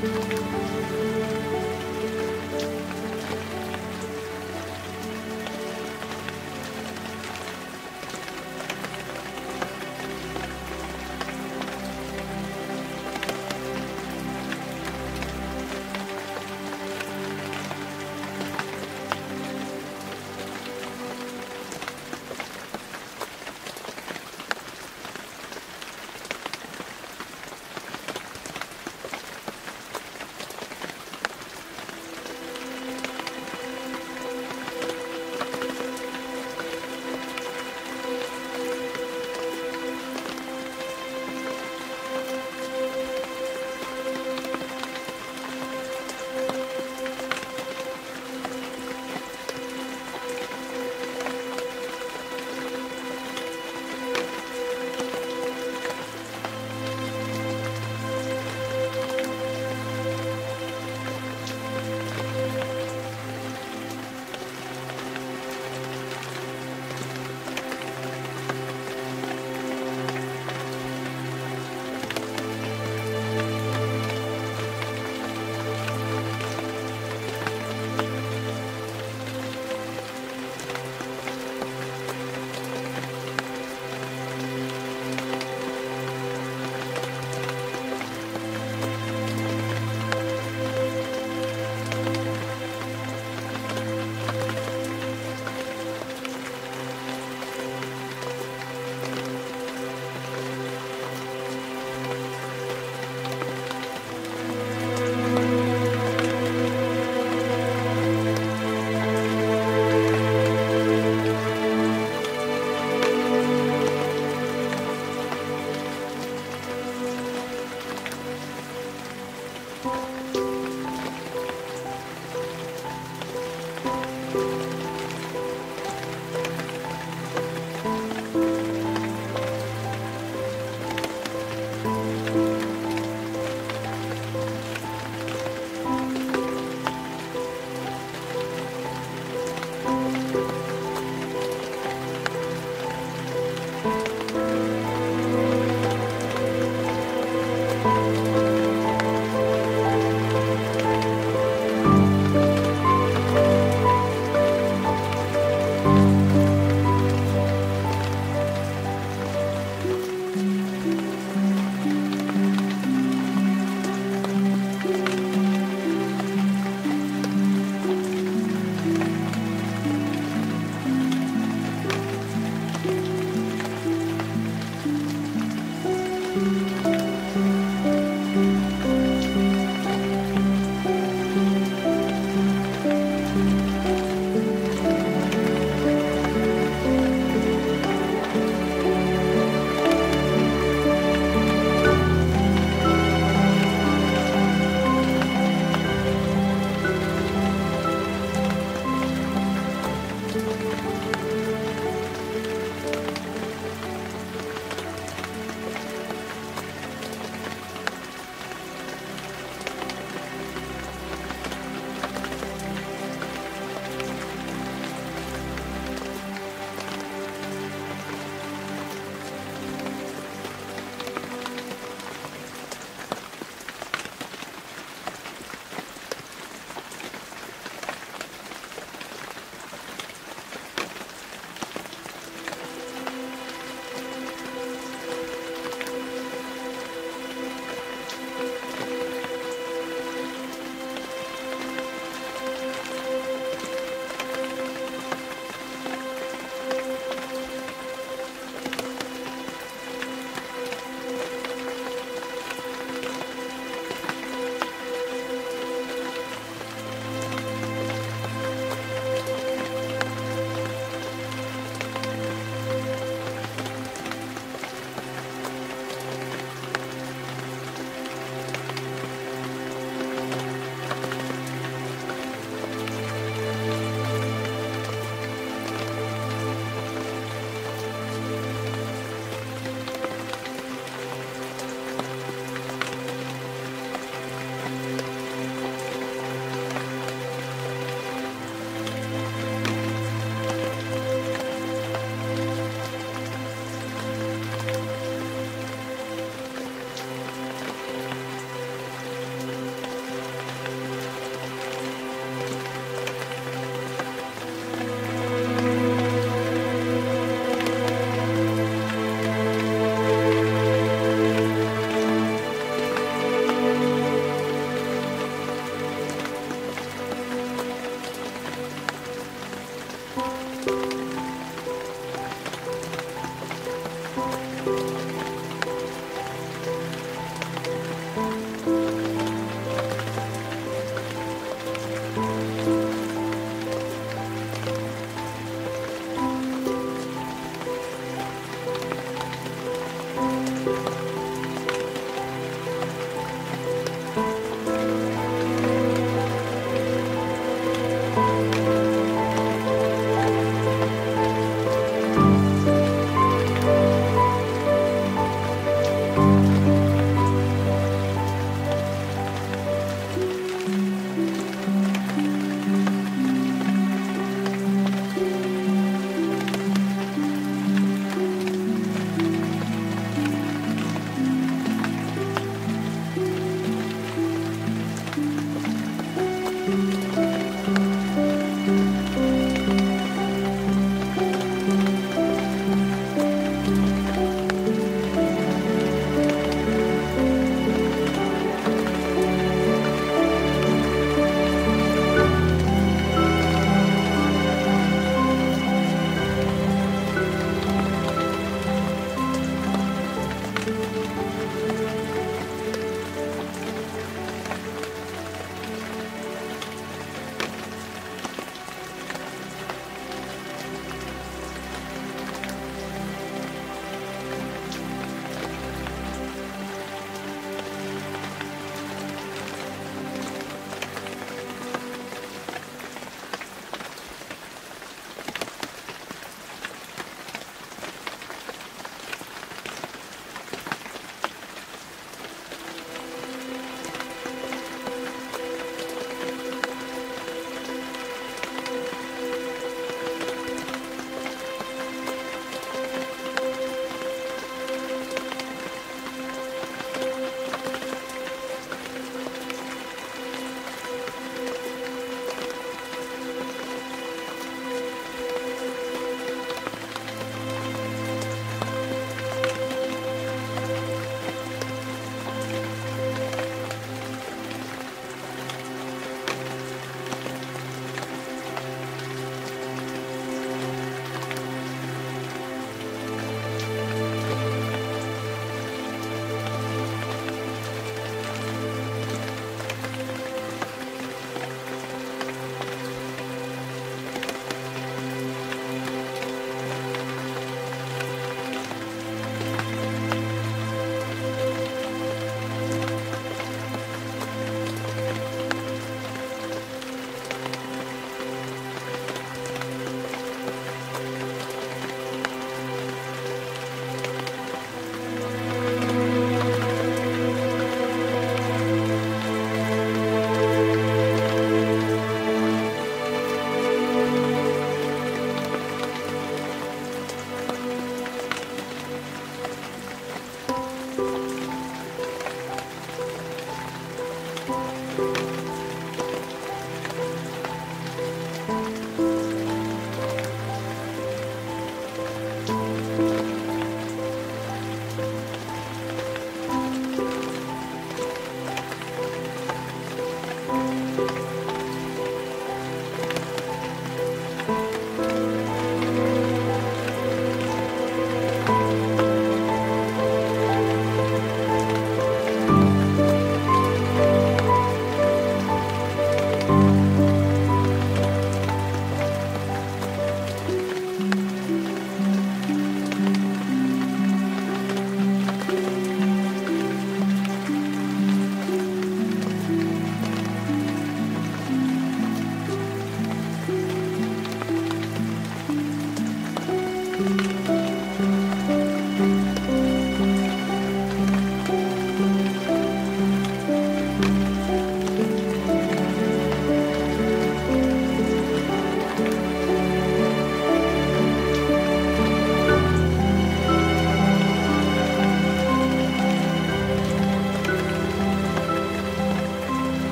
Música